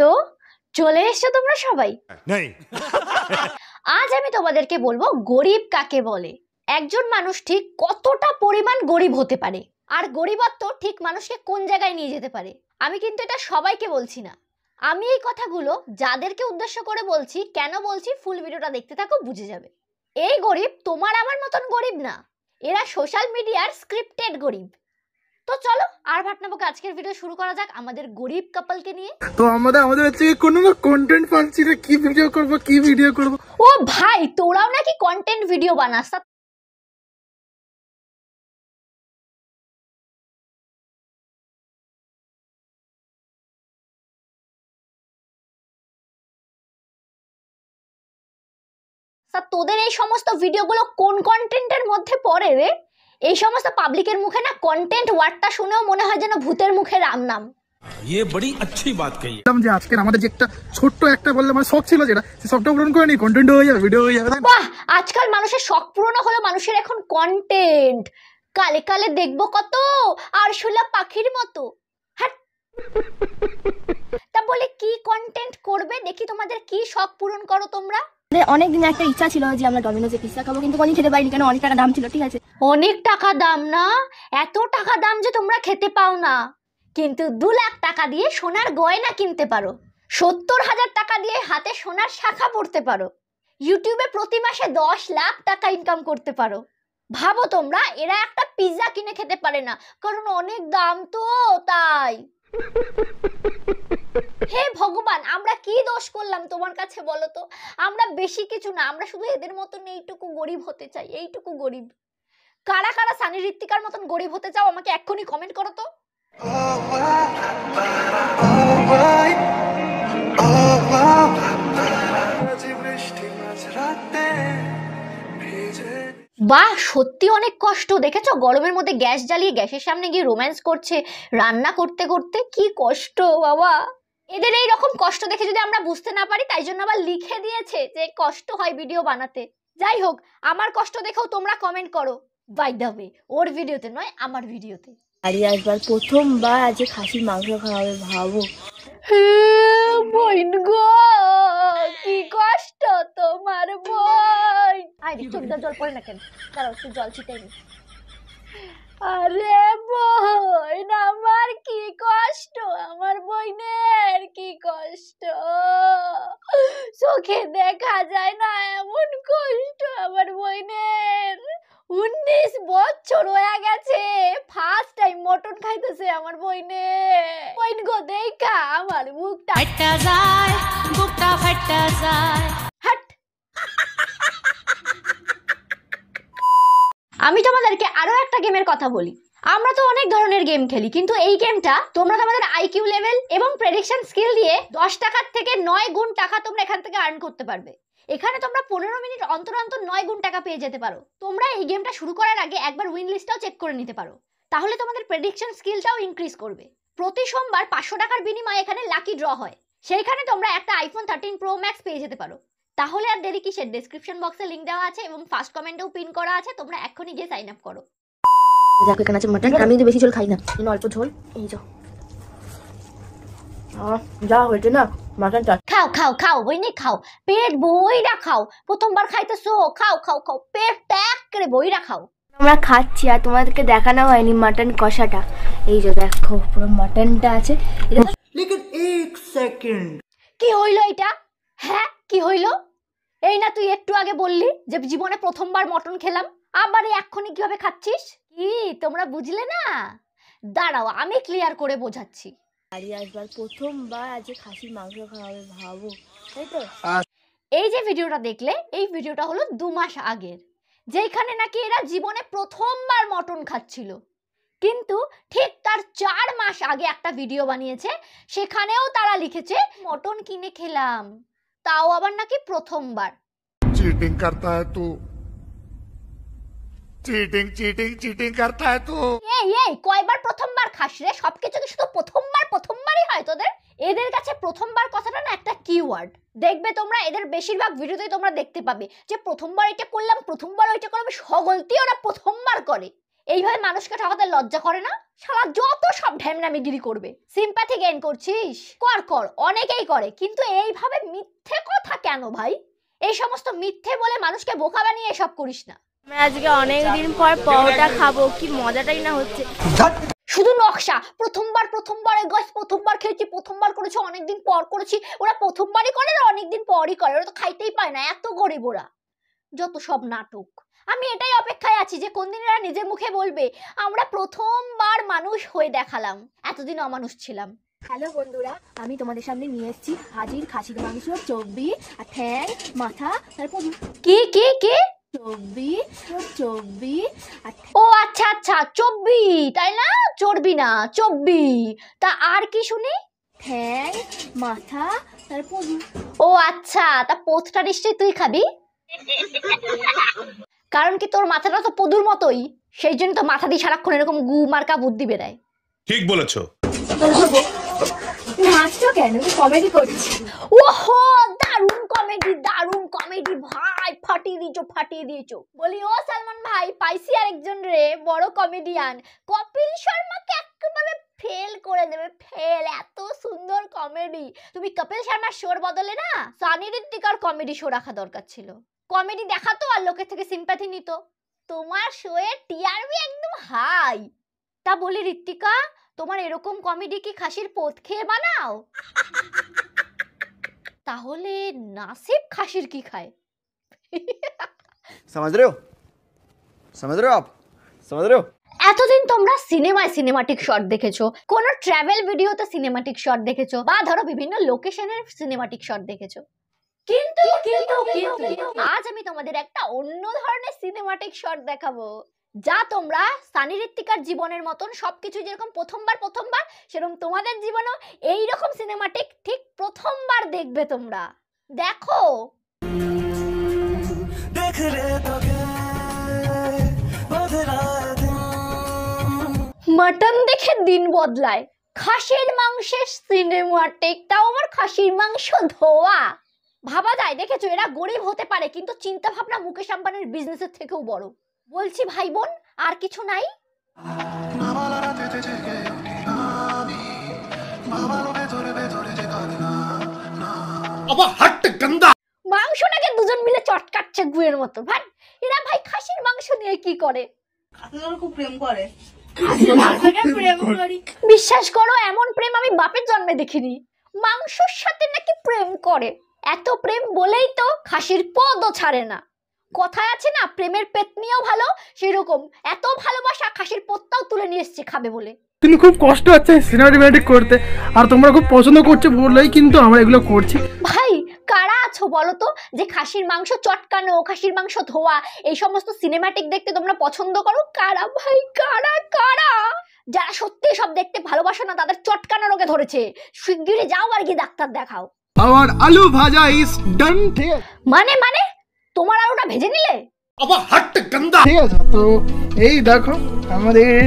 তো চলে এসছো তোমরা সবাই। আজ আমি তোমাদেরকে বলব গরিব কাকে বলে? একজন মানুষ ঠিক কতটা পরিমাণ গরিব হতে পারে? আর গরিবত্ব ঠিক মানুষকে কোন জায়গায় নিয়ে যেতে পারে? আমি কিন্তু এটা সবাইকে বলছি না। আমি এই কথাগুলো যাদেরকে উদ্দেশ্য করে বলছি কেন বলছি ফুল ভিডিওটা দেখতে থাকো বুঝে যাবে। এই গরিব তোমার আমার মতন গরিব না। এরা সোশ্যাল মিডিয়ার স্ক্রিপ্টেড গরিব। তো চলো আর ভাটনাবকে আজকের ভিডিও শুরু করা যাক আমাদের গরিব কাপলকে নিয়ে। তো আমাদের আমাদের হচ্ছে কোনো কন্টেন্ট পাচ্ছি না কি ভিডিও করব কি ভিডিও করব? ও ভাই তোরাও নাকি কন্টেন্ট ভিডিও বানাস? তা তা তোদের এই সমস্ত ভিডিওগুলো কোন কন্টেন্টের মধ্যে পড়ে রে? এই সমস্ত পাবলিকের মুখে না কন্টেন্ট ওয়ার্ডটা শুনেও মনে হয় যেন ভূতের মুখে রাম নাম ये बड़ी अच्छी बात कही है বললাম যে আজকের আমাদের যে একটা ছোট্ট একটা বললে আমার শখ ছিল যেটা সে শখটা পূরণ করে নি কন্টেন্ট হয়ে যাবে ভিডিও হয়ে যাবে তাই না? বাহ আজকাল মানুষের শখ পূরণ হলো মানুষের এখন কন্টেন্ট কালে কালে দেখবো কত আর শুলা পাখির মতো হ্যাট। তা বলে কি কন্টেন্ট করবে দেখি তোমাদের কি শখ পূরণ করো তোমরা আমাদের অনেক দিনের একটা ইচ্ছা ছিল যে আমরা ডমিনোজে পিৎজা খাব, কিন্তু কোনদিন খেতে পারিনি কেন অনেক টাকা দাম ছিল, ঠিক আছে? অনেক টাকা দাম না? এত টাকা দাম যে তোমরা খেতে পাও না। কিন্তু দু লাখ টাকা দিয়ে সোনার গয়না কিনতে পারো। সত্তর হাজার টাকা দিয়ে হাতে সোনার শাখা পড়তে পারো। ইউটিউবে প্রতি মাসে দশ লাখ টাকা ইনকাম করতে পারো। ভাবো তোমরা, এরা একটা পিৎজা কিনে খেতে পারে না, কারণ অনেক দাম তো, তাই। হে ভগবান, আমরা কি দোষ করলাম তোমার কাছে বলো তো? আমরা বেশি কিছু না, আমরা শুধু এদের মতন এইটুকু গরিব হতে চাই, এইটুকু গরিব। কারা কারা সানি ঋত্বিকার মতন গরিব হতে চাও, আমাকে এক্ষুনি কমেন্ট করো তো। বাহ, সত্যি অনেক কষ্ট। দেখেছ, গরমের মধ্যে গ্যাস জ্বালিয়ে গ্যাসের সামনে গিয়ে রোম্যান্স করছে, রান্না করতে করতে। কি কষ্ট, বাবা। এদের এই রকম কষ্ট দেখে যদি আমরা বুঝতে না পারি তাই জন্য আবার লিখে দিয়েছে যে কষ্ট হয় ভিডিও বানাতে। যাই হোক আমার কষ্ট দেখেও তোমরা কমেন্ট করো। বাই দ্য ওয়ে ওর ভিডিওতে নয় আমার ভিডিওতে বাড়ি আসবার প্রথমবার আজকে খাসির মাংস খাওয়াবে ভাবো। বোন গো কি কষ্ট তোমার বোন। আয় রে চোখ জল পড়ে না কেন? দাঁড়াও একটু জল ছিটাই নি। আরে বোন, আমার কি কষ্ট? আমার বইনের কি কষ্ট? চোখে দেখা যায় না এমন কষ্ট আমার বইনের উনিশ বছর হয়ে গেছে ফার্স্ট টাইম মটন খাইতেছে আমার বইনে বইন গো, দেখা, আমার মুখটা ফাইটা যায় বুকটা ফাইটা যায় হাট আমি তোমাদেরকে আরও একটা গেমের কথা বলি। আমরা তো অনেক ধরনের গেম খেলি, কিন্তু এই গেমটা তোমরা তোমাদের আইকিউ লেভেল এবং প্রেডিকশন স্কিল দিয়ে দশ টাকার থেকে নয় গুণ টাকা তোমরা এখান থেকে আর্ন করতে পারবে। এখানে তোমরা পনেরো মিনিট অন্তর অন্তর নয় গুণ টাকা পেয়ে যেতে পারো। তোমরা এই গেমটা শুরু করার আগে একবার উইন লিস্টটাও চেক করে নিতে পারো। তাহলে তোমাদের প্রেডিকশন স্কিলটাও ইনক্রিজ করবে। প্রতি সোমবার পাঁচশো টাকার বিনিময়ে এখানে লাকি ড্র হয়। সেইখানে তোমরা একটা আইফোন থার্টিন প্রো ম্যাক্স পেয়ে যেতে পারো। তাহলে আর দেরি কিসের? ডেসক্রিপশন বক্সে লিংক দেওয়া আছে এবং ফার্স্ট কমেন্টেও পিন করা আছে তোমরা এক্ষুনি গিয়ে সাইন আপ করো। দেখো এখানে আছে মাটন আমি কিন্তু বেশি ঝোল খাই না। কিন্তু অল্প ঝোল। এই যা যা হয়েছে না মাটনটা খাও খাও খাও বইনে খাও। পেট বইরা খাও। প্রথমবার খাইতেছো খাও খাও খাও। পেট ট্যাক করে বইরা খাও। আমরা খাচ্ছি আর তোমাদেরকে দেখানো হয়নি মাটন কষাটা। এই যে দেখো পুরো মাটনটা আছে। এটা কি হইল এটা? কি হইল? এই না তুই একটু আগে বললি যে জীবনে প্রথমবার মটন খেলাম আবার এই এক্ষুনি কীভাবে খাচ্ছিস? কি তোমরা বুঝলে না? দাঁড়াও আমি ক্লিয়ার করে বোঝাচ্ছি। বাড়ি আসবার প্রথমবার আজকে খাসির মাংস খাওয়াবে ভাবো তাই তো? এই যে ভিডিওটা দেখলে এই ভিডিওটা হলো দু মাস আগের যেখানে নাকি এরা জীবনে প্রথমবার মটন খাচ্ছিল। কিন্তু ঠিক তার চার মাস আগে একটা ভিডিও বানিয়েছে সেখানেও তারা লিখেছে মটন কিনে খেলাম। তাও আবার নাকি প্রথমবার। চিটিং করতা হ্যায় তু। চিটিং চিটিং চিটিং করতা হ্যায় তু। এই এই কয়বার প্রথমবার খাস রে? সবকিছু কি শুধু প্রথমবার প্রথমবারই হয় তোদের? এদের কাছে প্রথমবার কথাটা না একটা কিওয়ার্ড দেখবে তোমরা এদের বেশিরভাগ ভিডিওতেই তোমরা দেখতে পাবে যে প্রথমবার এটা করলাম প্রথমবার ওইটা করলাম সগলতি ওরা প্রথমবার করে। এইভাবে মানুষকে ঠকাতে লজ্জা করে না? শালা যত সব ঢ্যামনামিগিরি করবে। সিম্প্যাথি গেইন করছিস? কর কর অনেকেই করে। কিন্তু এইভাবে মিথ্যে কথা কেন ভাই? এই সমস্ত মিথ্যে বলে মানুষকে বোকা বানিয়ে এসব করিস না। আমি আজকে অনেক দিন পর পরোটা খাব কি মজাটাই না হচ্ছে। শুধু নকশা প্রথমবার প্রথমবার গাছ প্রথমবার খেয়েছি প্রথমবার করেছি অনেকদিন পর করেছি। ওরা প্রথমবারই করে না অনেকদিন পরই করে। ওরা তো খাইতেই পায় না এত গরিব ওরা। যত সব নাটক। আমি এটাই অপেক্ষায় আছি যে কোন দিন এরা নিজের মুখে বলবে। আমরা প্রথমবার মানুষ হয়ে দেখালাম। এতদিন অমানুষ ছিলাম। হ্যালো বন্ধুরা আমি তোমাদের সামনে নিয়ে এসেছি হাজির খাসির মাংস চর্বি আর ঠ্যাং মাথা তারপর কি কি কি? চর্বি চর্বি ও আচ্ছা আচ্ছা চব্বি তাই না? চর্বি না চব্বি তা আর কি শুনি? ঠ্যাং মাথা তারপর ও আচ্ছা তা পোথটা নিশ্চয়ই তুই খাবি? কারণ কি তোর মাথাটা তো পদুর মতোই? সেই জন্য তো মাথা দিয়ে সারাক্ষণ এরকম গু মার্কা বুদ্ধি বেড়ায়। ঠিক বলেছ। হাসছো কেন? কমেডি করছি। ওহো দারুণ কমেডি দারুণ কমেডি ভাই ফাটিয়ে দিয়েছ ফাটিয়ে দিয়েছ। বলি ও সালমান ভাই পাইছি আরেকজন রে বড় কমেডিয়ান কপিল শর্মাকে একেবারে ফেল করে দেবে ফেল এত সুন্দর কমেডি তুমি কপিল শর্মার শোর বদলে না সানি ঋত্বিকার কমেডি শো রাখা দরকার ছিল। কমেডি দেখাতো আর লোকের থেকে সিম্প্যাথি নিত তোমার শোয়ে টিআরপি একদম হাই তা বলি ঋত্বিকা তোমার এরকম কমেডি কি খাসির পোত খেয়ে বানাও তাহলে নাসিব খাসির কি খায় समझ रहे हो समझ रहे हो आप समझ रहे हो এতদিন তোমরা সিনেমায় সিনেমাটিক শট দেখেছো কোন ট্রাভেল ভিডিওতে সিনেমাটিক শট দেখেছো বা ধরো বিভিন্ন লোকেশনের সিনেমাটিক শট দেখেছো কিন্তু কিন্তু কিন্তু আজ আমি তোমাদের একটা অন্য ধরনের সিনেমাটিক শট দেখাবো যা তোমরা সানি ঋত্বিকার জীবনের মতন সবকিছু যেরকম প্রথমবার প্রথমবার সেরকম তোমাদের জীবনেও এইরকম সিনেমাটিক ঠিক প্রথমবার দেখবে তোমরা। দেখো। মাটন দেখে দিন বদলায়। খাসির মাংসের সিনেমাটিক তাও আবার খাসির মাংস ধোয়া। ভাবা যায় দেখেছ? এরা গরিব হতে পারে কিন্তু চিন্তা ভাবনা মুকেশ আম্বানির বিজনেসের থেকেও বড়। বলছি ভাই বোন আর কিছু নাই? মাংসটাকে দুজন মিলে চটকাচ্ছে গুয়ের মতো। ভাই এরা ভাই খাসির মাংস নিয়ে কি করে। বিশ্বাস করো এমন প্রেম আমি বাপের জন্মে দেখিনি। মাংসর সাথে নাকি প্রেম করে। এত প্রেম বলেই তো খাসির পদও ছাড়ে না। কথায় আছে না প্রেমের পেতনিও ভালো সেরকম। এত ভালোবাসা খাসির পদটাও তুলে নিয়ে এসছে খাবে বলে। কিন্তু খুব কষ্ট হচ্ছে সিনেমাটিক করতে আর তোমরা খুব পছন্দ করছ বললেই কিন্তু আমরা এগুলো করছি। ভাই কারা আছো বলো তো? যে খাসির মাংস চটকানো খাসির মাংস ধোয়া এই সমস্ত সিনেমাটিক দেখতে তোমরা পছন্দ করো? কারা ভাই কারা কারা? যারা সত্যি সব দেখতে ভালোবাসো না তাদের চটকানো রোগে ধরেছে। শিগগিরই যাও আর কি ডাক্তার দেখাও। আমার আলু ভাজা ইজ ডান মানে মানে? তোমার আলুটা ভেজে নিলে? ঠিক আছে তো এই দেখো আমাদের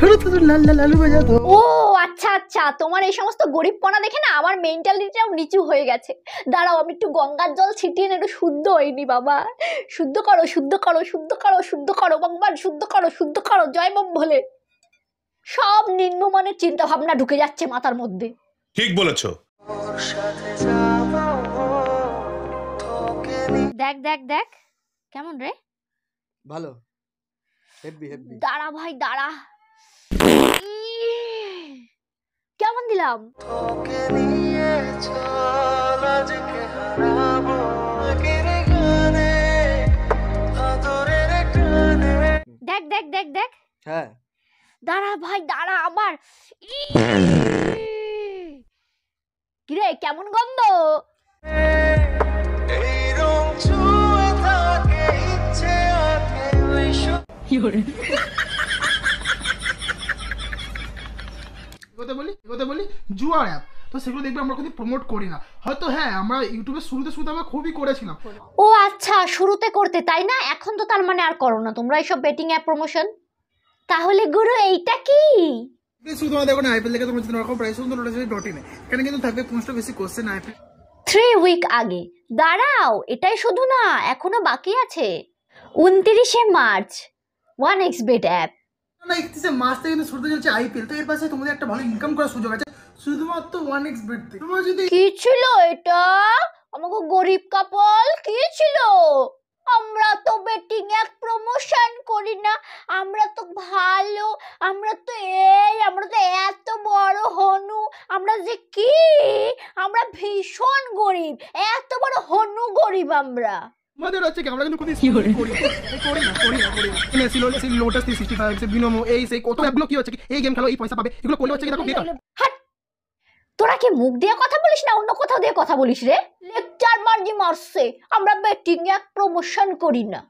হলুদ হলুদ লাল লাল আলু ভাজা তো। ও আচ্ছা আচ্ছা তোমার এই সমস্ত গরিবপনা দেখে না আমার মেন্টালিটিটাও নিচু হয়ে গেছে। দাঁড়াও আমি একটু গঙ্গার জল ছিটিয়ে না একটু শুদ্ধ হয়নি বাবা। শুদ্ধ করো শুদ্ধ করো শুদ্ধ করো শুদ্ধ করো ভগবান শুদ্ধ করো শুদ্ধ করো জয় বম বলে সব নিম্নমানের চিন্তা ভাবনা ঢুকে যাচ্ছে মাথার মধ্যে। ঠিক বলেছ। দেখ দেখ দেখ। কেমন রে? ভালো। হেভি হেভি দাঁড়া ভাই দাঁড়া। কেমন দিলাম? দেখ দেখ দেখ দেখ। হ্যাঁ। দাঁড়া ভাই দাঁড়া আবার ই! কিরে কেমন গন্ধ? এগোতে বলি? এগোতে বলি? জুয়ার অ্যাপ তো সেগুলো দেখবে আমরা কিন্তু প্রমোট করি না। হয়তো হ্যাঁ আমরা ইউটিউবের শুরুতে শুরুতে আমরা খুবই করেছিলাম। ও আচ্ছা শুরুতে করতে তাই না? এখন তো তার মানে আর করো না। তোমরা এইসব বেটিং অ্যাপ প্রমোশন তাহলে গুরু এইটা কি? শুধু তোমার দেখো না আইপিএল দেখে তোমার যদি রকম প্রাইস সুন্দর রয়েছে ডট ইনে এখানে কিন্তু থাকবে পনেরোটা বেশি কোশ্চেন আইপিএল। থ্রি উইক আগে। দাঁড়াও এটাই শুধু না এখনও বাকি আছে। উনতিরিশে March one X bet app না একত্রিশে মাস থেকে কিন্তু শুরুতে চলছে আইপিএল তো এর পাশে তোমাদের একটা ভালো ইনকাম করার সুযোগ আছে শুধুমাত্র ওয়ান এক্স বেট থেকে। তোমরা যদি কি ছিল এটা? আমাকে গরিব কাপল কি ছিল আমরা তো বেটিং এক প্রমোশন করি না আমরা তো ভালো আমরা তো এই আমরা তো এত বড় হনু আমরা যে কি আমরা ভীষণ গরিব এত বড় হনু গরিব আমরা আমাদের হচ্ছে কি আমরা কিন্তু কোনো করি। করি। না করি না করি না। মেসি লো সেই লোটাস থ্রি সিক্সটি ফাইভ সে বিনোমো এই সেই কত অ্যাপগুলো কি হচ্ছে কি এই গেম খেলো এই পয়সা পাবে এগুলো করলে হচ্ছে কি দেখো বেকার। তোরা কি মুখ দিয়ে কথা বলিস না অন্য কোথাও দিয়ে কথা বলিস রে? লেকচার মার্জি মারছে আমরা বেটিং এক প্রমোশন করি না।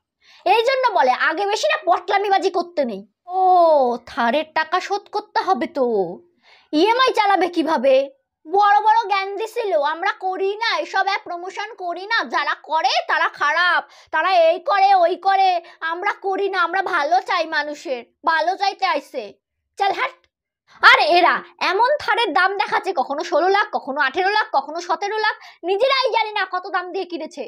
এই জন্য বলে আগে বেশি না পটলামিবাজি করতে নেই। ও থারের টাকা শোধ করতে হবে তো। ইএমআই চালাবে কীভাবে? বড় বড় জ্ঞান দিছিল, আমরা করি না, এসব অ্যাপ প্রমোশন করি না, যারা করে তারা খারাপ, তারা এই করে, ওই করে, আমরা করি না, আমরা ভালো চাই মানুষের, ভালো চাইতে আইসে, চল হ্যাট আর এরা এমন থারের দাম দেখাচ্ছে, কখনো ষোলো লাখ, কখনো আঠেরো লাখ, কখনো সতেরো লাখ, নিজেরাই জানি না কত দাম দিয়ে কিনেছে।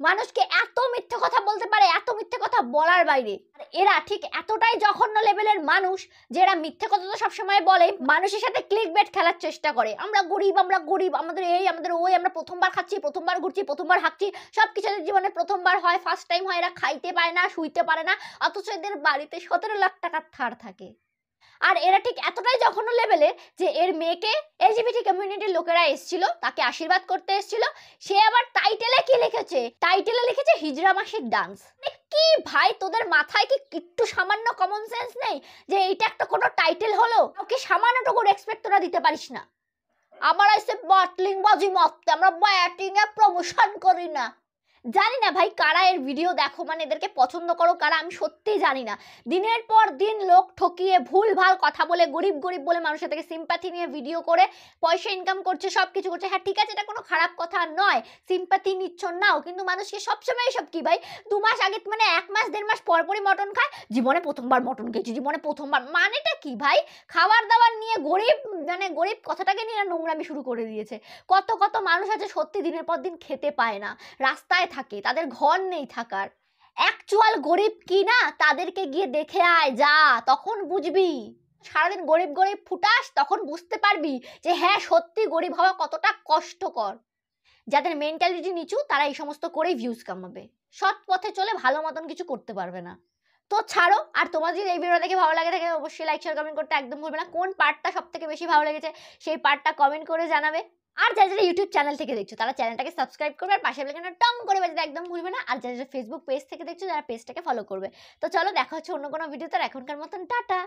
মানুষকে এত মিথ্যে কথা বলতে পারে, এত মিথ্যে কথা বলার বাইরে। এরা ঠিক এতটাই জঘন্য লেভেলের মানুষ যে এরা মিথ্যে কথা তো সবসময় বলে, মানুষের সাথে ক্লিক বেট খেলার চেষ্টা করে। আমরা গরিব আমরা গরিব, আমাদের এই, আমাদের ওই, আমরা প্রথমবার খাচ্ছি, প্রথমবার ঘুরছি, প্রথমবার হাঁকছি সব কিছু জীবনে প্রথমবার হয় ফার্স্ট টাইম হয়, এরা খাইতে পারে না, শুইতে পারে না, অথচ এদের বাড়িতে সতেরো লাখ টাকার থার থাকে। আর এরা ঠিক এতটাই জঘন্য লেভেলে যে এর মেয়েকে এলজিবিটি কমিউনিটির লোকেরা এসেছিল, তাকে আশীর্বাদ করতে এসেছিল, সে আবার টাইটেলে কি লিখেছে? টাইটেলে লিখেছে হিজরা মাসির ডান্স কি ভাই, তোদের মাথায় কি একটু সামান্য কমন সেন্স নেই যে এইটা একটা কোনো টাইটেল হলো? ওকে সামান্যটুকু রেসপেক্ট তোরা দিতে পারিস না। আবার এসে বাটলিং বাজি মারতে, আমরা ব্যাটিং এ প্রমোশন করি না। জানি না ভাই কারা এর ভিডিও দেখো মানে এদেরকে পছন্দ করো, কারা আমি সত্যিই জানি না। দিনের পর দিন লোক ঠকিয়ে ভুল ভালো কথা বলে, গরিব গরিব বলে মানুষের থেকে সিম্পাথি নিয়ে ভিডিও করে, পয়সা ইনকাম করছে সব কিছু করছে। হ্যাঁ ঠিক আছে, এটা কোনো খারাপ কথা নয়। সিম্পাথি নিচ্ছ নাও, কিন্তু মানুষকে সবসময় সব কি ভাই? দু মাস আগে মানে এক মাস, দেড় মাস পর পরই মটন খায়, জীবনে প্রথমবার মটন খেয়েছি, জীবনে প্রথমবার। মানেটা কি ভাই? খাবার দাবার নিয়ে গরিব মানে গরিব কথাটাকে নিয়ে নোংরামি শুরু করে দিয়েছে। কত কত মানুষ আছে সত্যি দিনের পর দিন খেতে পায় না। রাস্তায় থাকে, তাদের ঘর নেই থাকার। অ্যাকচুয়াল গরিব কি না, তাদেরকে গিয়ে দেখে আয়, যা, তখন বুঝবি। সারাদিন গরিব গরিব ফুটাস, তখন বুঝতে পারবি যে হ্যাঁ সত্যি গরিব হওয়া কতটা কষ্টকর। যাদের মেন্টালিটি নিচু, তারা এই সমস্ত করেই ভিউজ কামাবে। সৎ পথে চলে ভালো মতন কিছু করতে পারবে না। তো ছাড়ো, আর তোমার যদি এই ভিডিও দেখে ভালো লাগে থাকে, অবশ্যই লাইক শেয়ার কমেন্ট করতে একদম ভুলবে না। কোন পার্টটা সব থেকে বেশি ভালো লেগেছে, সেই পার্টটা কমেন্ট করে জানাবে। আর যারা যারা ইউটিউব চ্যানেল থেকে দেখছ, তারা চ্যানেলটাকে সাবস্ক্রাইব করবে আর পাশে বেলাকানা টং করে বাজাতে একদম ভুলবে না। আর যারা যারা ফেসবুক পেজ থেকে দেখছ, তারা পেজটাকে ফলো করবে। তো চলো, দেখা হচ্ছে অন্য কোনো ভিডিওতে আর এখনকার মতন টাটা!